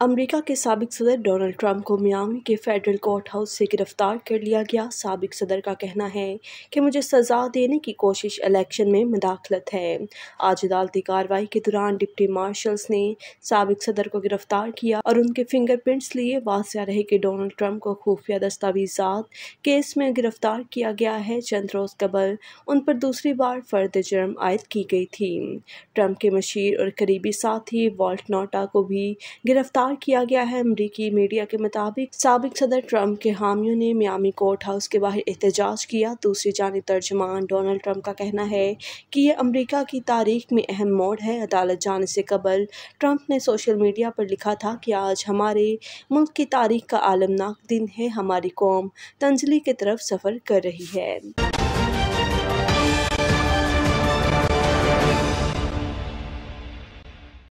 America के सबक सदर डोनाल्ड ट्रंप को मियामी के फेडरल कोर्ट हाउस से गिरफ़्तार कर लिया गया। सबक सदर का कहना है कि मुझे सज़ा देने की कोशिश इलेक्शन में मदाखलत है। आज अदालती कार्रवाई के दौरान डिप्टी मार्शल्स ने सबक सदर को गिरफ़्तार किया और उनके फिंगरप्रिंट्स लिए वासिया रहे कि डोनाल्ड ट्रंप को खुफिया दस्तावेजात केस में गिरफ़्तार किया गया है। चंद रोज़ कबल उन पर दूसरी बार फर्द जुर्म आयद की गई थी। ट्रंप के मशीर और करीबी साथी वॉल्ट नोटा को भी गिरफ़्तार गिरफ़्तार किया गया है। अमरीकी मीडिया के मुताबिक सबक सदर ट्रंप के हामियों ने मियामी कोर्ट हाउस के बाहर एहतजाज किया। दूसरी जानब तर्जमान डोनाल्ड ट्रंप का कहना है कि यह अमरीका की तारीख में अहम मोड़ है। अदालत जाने से कबल ट्रंप ने सोशल मीडिया पर लिखा था कि आज हमारे मुल्क की तारीख का आलमनाक दिन है। हमारी कौम तंजली की तरफ़ सफ़र कर रही है।